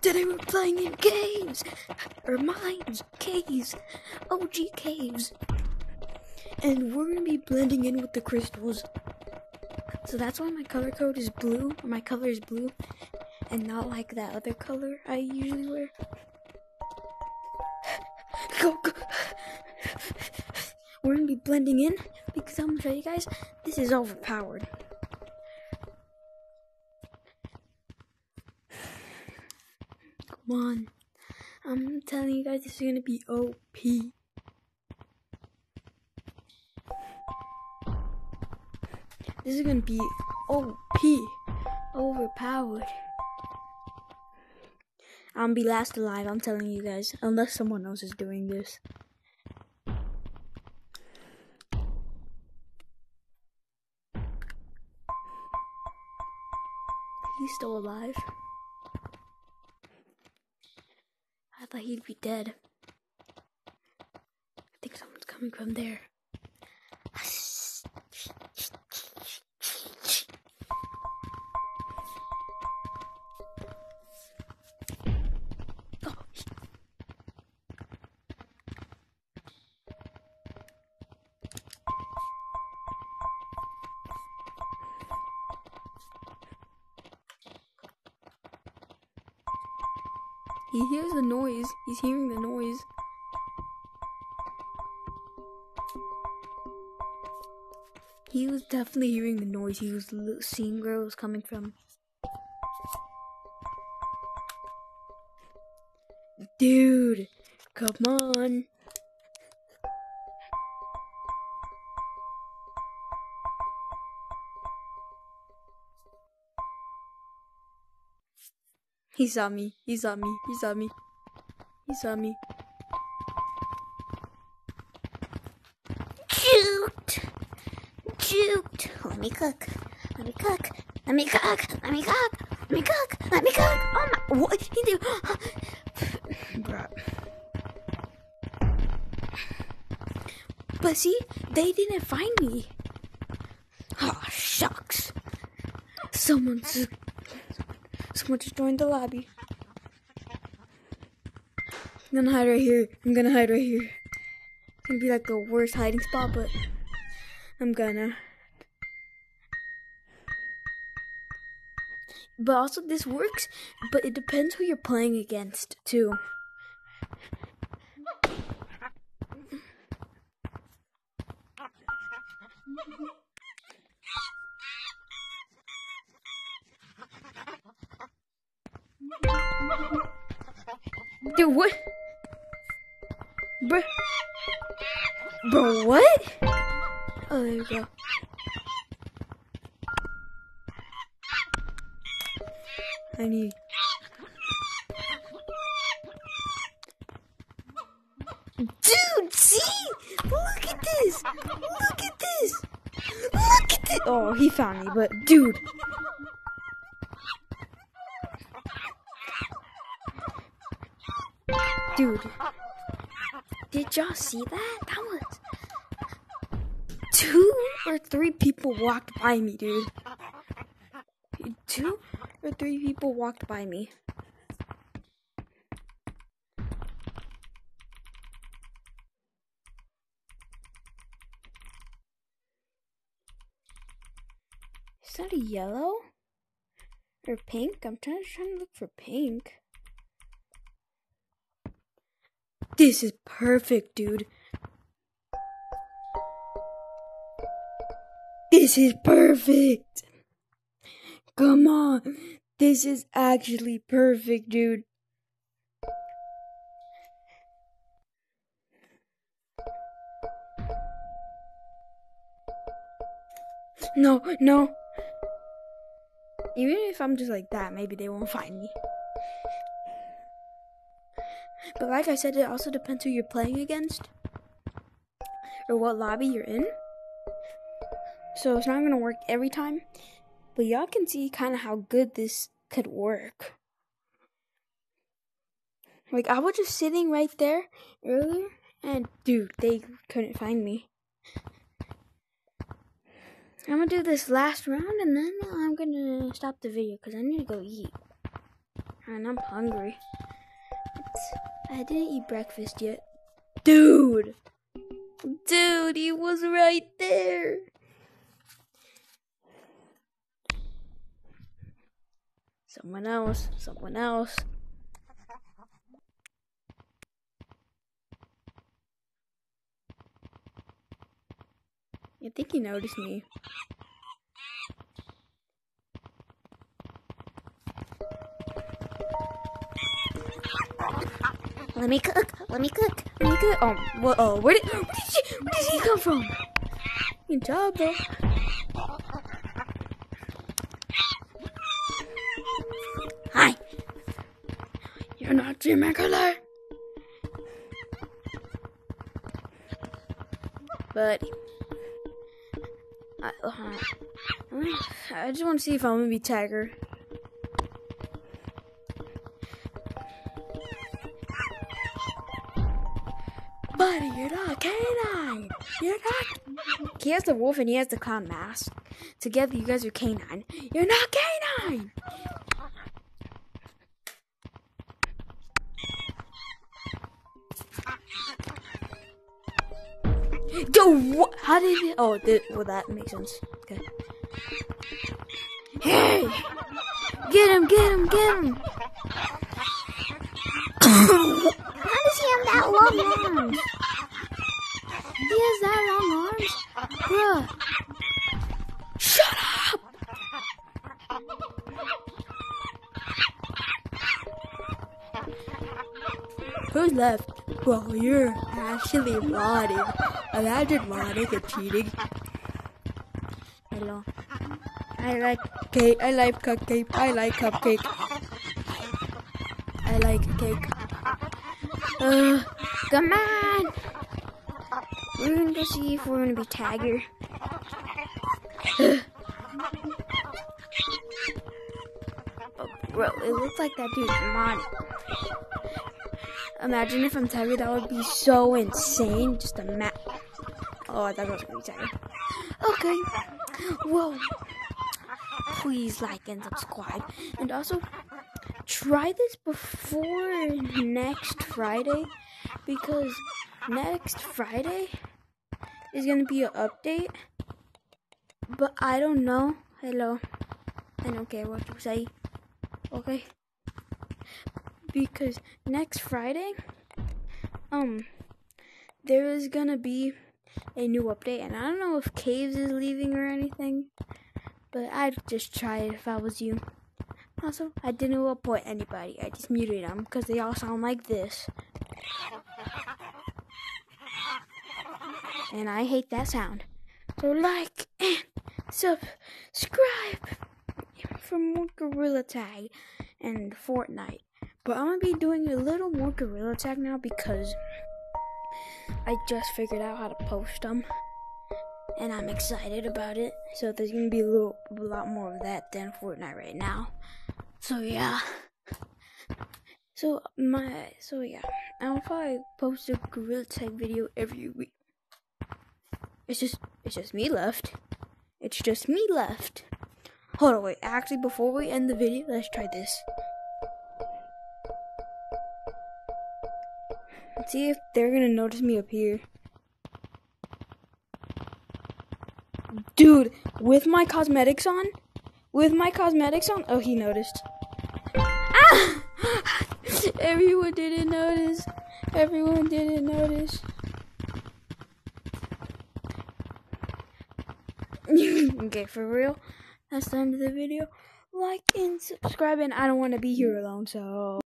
Today we're playing in caves! Or mines, caves, OG caves. And we're gonna be blending in with the crystals. So that's why my color code is blue, or my color is blue, and not like that other color I usually wear. Go, go. We're gonna be blending in because I'm gonna show you guys this is overpowered. Come on. I'm telling you guys this is gonna be OP. This is gonna be OP. Overpowered. I'm be last alive, I'm telling you guys. Unless someone else is doing this. He's still alive. I thought he'd be dead. I think someone's coming from there. He hears the noise. He's hearing the noise. He was definitely hearing the noise. He was seeing where it was coming from. Dude, come on. He saw me. He saw me. He saw me. He saw me. Juked! Juked! Let me cook. Let me cook. Let me cook. Let me cook. Let me cook. Let me cook. Oh my. What? He did. Bruh. But see, they didn't find me. Oh, shucks. Someone's. Someone just join the lobby. I'm gonna hide right here. I'm gonna hide right here. It's gonna be like the worst hiding spot, but I'm gonna. But also, this works, but it depends who you're playing against, too. Dude, what? Bro, bro, what? Oh, there we go. I need. Dude, see? Look at this! Look at this! Look at this! Oh, he found me, but dude. Dude. Did y'all see that? That was. Two or three people walked by me, dude. Two or three people walked by me. Is that a yellow? Or pink? I'm trying, trying to look for pink. This is perfect, dude. This is perfect. Come on. This is actually perfect, dude. No, no. Even if I'm just like that, maybe they won't find me. But like I said, it also depends who you're playing against or what lobby you're in. So it's not gonna work every time, but y'all can see kind of how good this could work. Like I was just sitting right there earlier, and dude, they couldn't find me. I'm gonna do this last round, and then I'm gonna stop the video because I need to go eat. And I'm hungry. It's, I didn't eat breakfast yet. Dude! Dude, he was right there! Someone else, someone else. I think he noticed me. Let me cook. Let me cook. Let me cook. Oh, wha- oh, where did, where did, she, where did he come from? Good job, bro. Hi. You're not Jimmy Killer. But I, uh, I just want to see if I'm gonna be Tiger. You're not canine. You're not. He has the wolf and he has the clown mask. Together, you guys are canine. You're not canine. What? How did it? Oh, did, well, that makes sense. Okay. Hey! Get him, get him, get him! How does he have that long arms? He has that long arms? Bruh. Shut up! Who's left? Well, you're actually modding. Imagine modding and cheating. Hello. I like cake. I like cupcake. I like cupcake. I like cake. Uh, come on! We're gonna go see if we're gonna be Tiger. oh, bro, it looks like that dude's mod. Imagine if I'm Tiger, that would be so insane. Just a map. Oh, I thought it was gonna be Tiger. Okay. Whoa. Please like and subscribe. And also, try this before next Friday because next Friday is gonna be an update. But I don't know. Hello. I don't care what you say. Okay. Because next Friday, um, there is gonna be a new update, and I don't know if Caves is leaving or anything, but I'd just try it if I was you. Also, I didn't report anybody. I just muted them because they all sound like this. And I hate that sound. So like and subscribe for more Gorilla Tag and Fortnite. But I'm gonna be doing a little more Gorilla Tag now because I just figured out how to post them. And I'm excited about it. So there's gonna be a little a lot more of that than Fortnite right now. So yeah. So my so yeah. I'll probably post a Gorilla Tag video every week. It's just it's just me left. It's just me left. Hold on, wait. Actually, before we end the video, let's try this. Let's see if they're gonna notice me up here. Dude, with my cosmetics on? With my cosmetics on? Oh, he noticed. Ah! Everyone didn't notice. Everyone didn't notice. Okay, for real. That's the end of the video. Like and subscribe, and I don't want to be here alone, so.